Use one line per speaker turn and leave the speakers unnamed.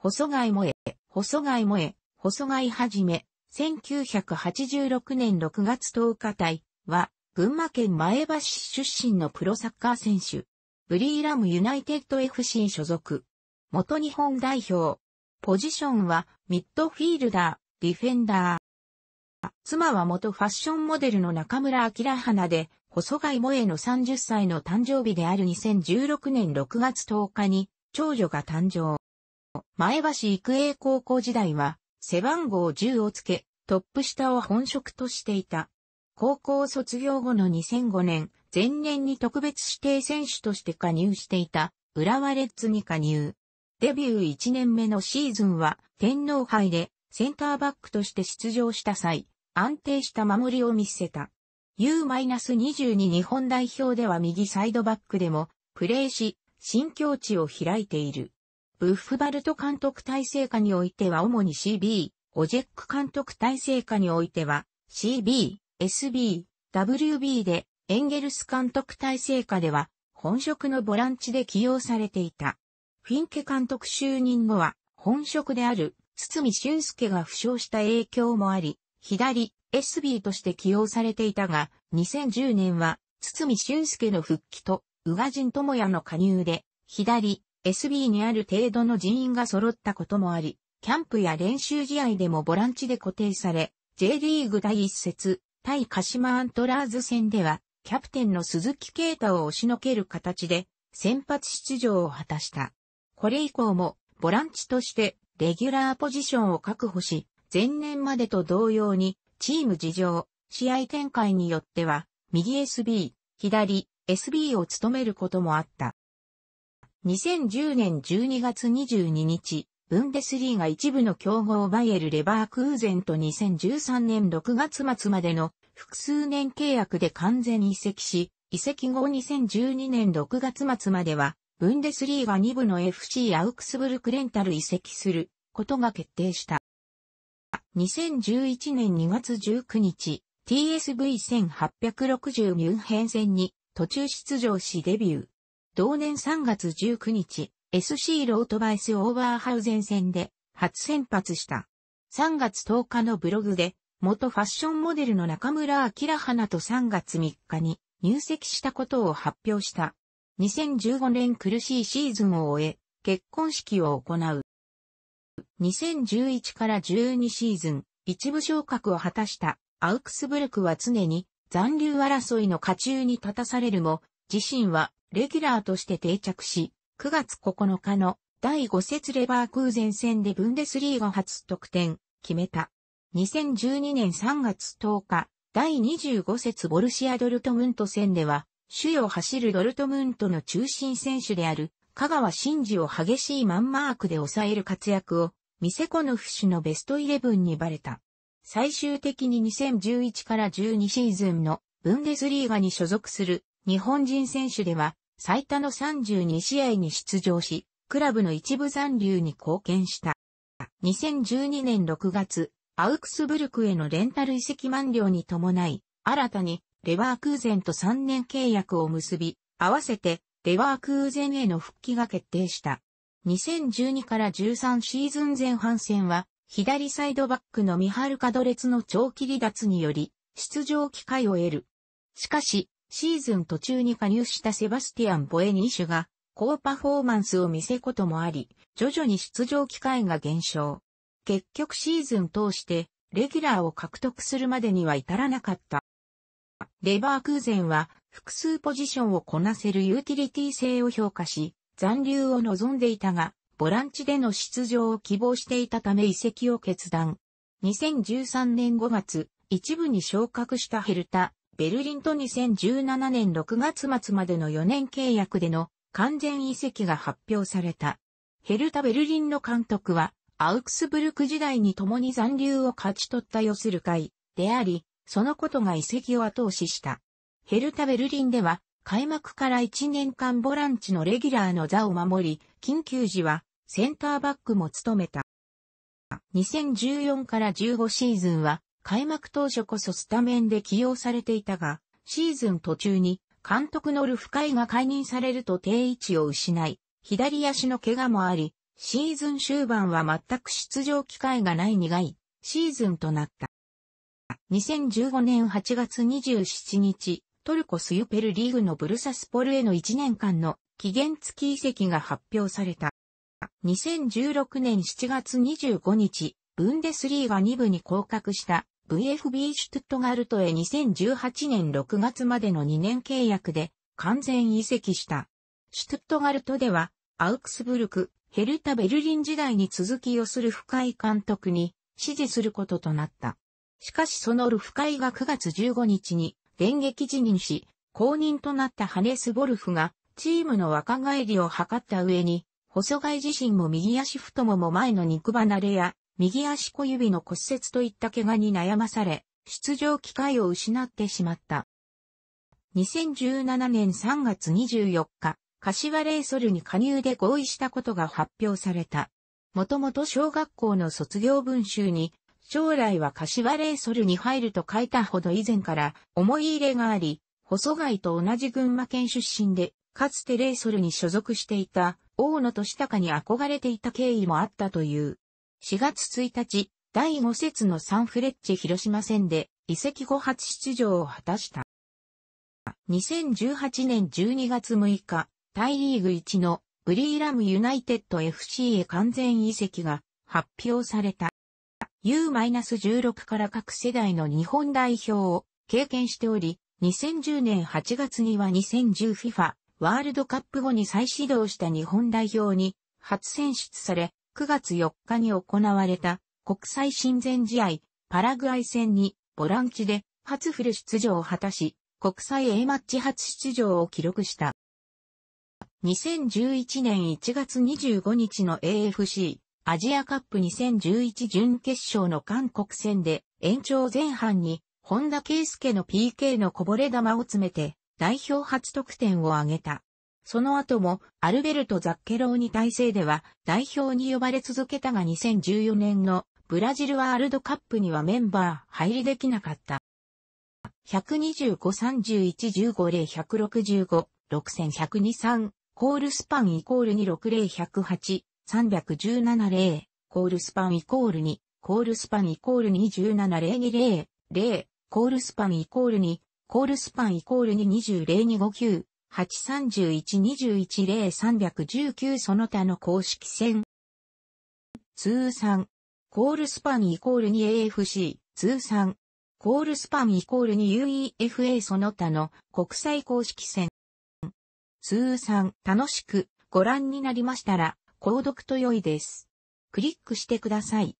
細貝萌え、細貝萌え、細貝はじめ、1986年6月10日隊は、群馬県前橋市出身のプロサッカー選手。ブリーラムユナイテッド FC 所属。元日本代表。ポジションはミッドフィールダー、ディフェンダー。妻は元ファッションモデルの中村明花で、細貝萌えの30歳の誕生日である2016年6月10日に、長女が誕生。前橋育英高校時代は、背番号10をつけ、トップ下を本職としていた。高校卒業後の2005年、前年に特別指定選手として加入していた、浦和レッズに加入。デビュー1年目のシーズンは、天皇杯でセンターバックとして出場した際、安定した守りを見せた。U-22 日本代表では右サイドバックでも、プレーし、新境地を開いている。ブッフバルト監督体制下においては主に CB、オジェック監督体制下においては CB、SB、WB でエンゲルス監督体制下では本職のボランチで起用されていた。フィンケ監督就任後は本職である堤俊介が負傷した影響もあり、左 SB として起用されていたが、2010年は堤俊介の復帰と宇賀神智也の加入で、左 SB にある程度の人員が揃ったこともあり、キャンプや練習試合でもボランチで固定され、J リーグ第一節、対鹿島アントラーズ戦では、キャプテンの鈴木啓太を押しのける形で、先発出場を果たした。これ以降も、ボランチとして、レギュラーポジションを確保し、前年までと同様に、チーム事情、試合展開によっては、右 SB、左 SB を務めることもあった。2010年12月22日、ブンデスリーが一部の競合バイエル・レバークーゼンと2013年6月末までの複数年契約で完全移籍し、移籍後2012年6月末までは、ブンデスリーが2部の FC アウクスブルクレンタル移籍することが決定した。2011年2月19日、TSV1860 ミュンヘン戦に途中出場しデビュー。同年3月19日、SC ロートバイスオーバーハウゼン戦で初先発した。3月10日のブログで、元ファッションモデルの中村明花と3月3日に入籍したことを発表した。2015年苦しいシーズンを終え、結婚式を行う。2011から12シーズン、一部昇格を果たしたアウクスブルクは常に残留争いの下中に立たされるも、自身はレギュラーとして定着し、9月9日の第5節レバークーゼン戦でブンデスリーガ初得点、決めた。2012年3月10日、第25節ボルシアドルトムント戦では、首位を走るドルトムントの中心選手である香川真司を激しいマンマークで抑える活躍を、ミセコノフ氏のベストイレブンにバレた。最終的に2011から12シーズンのブンデスリーガに所属する日本人選手では最多の32試合に出場し、クラブの一部残留に貢献した。2012年6月、アウクスブルクへのレンタル移籍満了に伴い、新たにレバークーゼンと3年契約を結び、合わせてレバークーゼンへの復帰が決定した。2012から13シーズン前半戦は、左サイドバックのミハルカドレツの長期離脱により、出場機会を得る。しかし、シーズン途中に加入したセバスティアン・ボエニーシュが高パフォーマンスを見せこともあり、徐々に出場機会が減少。結局シーズン通してレギュラーを獲得するまでには至らなかった。レバークーゼンは複数ポジションをこなせるユーティリティ性を評価し、残留を望んでいたが、ボランチでの出場を希望していたため移籍を決断。2013年5月、一部に昇格したヘルタ、ベルリンと2017年6月末までの4年契約での完全移籍が発表された。ヘルタ・ベルリンの監督は、アウクスブルク時代に共に残留を勝ち取ったヨスル会であり、そのことが移籍を後押しした。ヘルタ・ベルリンでは、開幕から1年間ボランチのレギュラーの座を守り、緊急時はセンターバックも務めた。2014から15シーズンは開幕当初こそスタメンで起用されていたが、シーズン途中に監督のルフカイが解任されると定位置を失い、左足の怪我もあり、シーズン終盤は全く出場機会がない苦いシーズンとなった。2015年8月27日、トルコスユペルリーグのブルサスポルへの1年間の期限付き移籍が発表された。2016年7月25日、ブンデスリーガ2部に降格した VFB シュトゥットガルトへ2018年6月までの2年契約で完全移籍した。シュトゥットガルトでは、アウクスブルク、ヘルタ・ベルリン時代に続きをする深井監督に指示することとなった。しかしそのルフ会が9月15日に電撃辞任し、後任となったハネス・ボルフがチームの若返りを図った上に、細貝自身も右足太もも前の肉離れや右足小指の骨折といった怪我に悩まされ、出場機会を失ってしまった。2017年3月24日、柏レイソルに加入で合意したことが発表された。もともと小学校の卒業文集に、将来は柏レイソルに入ると書いたほど以前から思い入れがあり、細貝と同じ群馬県出身で、かつてレイソルに所属していた大野俊孝に憧れていた経緯もあったという。4月1日、第5節のサンフレッチェ広島戦で移籍後初出場を果たした。2018年12月6日、タイリーグ1のブリーラムユナイテッド FC へ完全移籍が発表された。U-16 から各世代の日本代表を経験しており、2010年8月には 2010FIFA ワールドカップ後に再始動した日本代表に初選出され、9月4日に行われた国際親善試合パラグアイ戦にボランチで初フル出場を果たし、国際 A マッチ初出場を記録した。2011年1月25日の AFC アジアカップ2011準決勝の韓国戦で延長前半に本田圭介の PK のこぼれ球を詰めて代表初得点を挙げた。その後もアルベルト・ザッケローニ体制では代表に呼ばれ続けたが2014年のブラジルワールドカップにはメンバー入りできなかった。125-31-15-0-165-6102-3コールスパンイコール260-108、317-0、コールスパンイコール2、コールスパンイコール217-020、0、コールスパンイコール2、コールスパンイコール220-0259、831-21-0-319その他の公式戦。通算、コールスパンイコール 2AFC、通算、コールスパンイコール 2UEFA その他の国際公式戦。通算楽しくご覧になりましたら、購読と良いです。クリックしてください。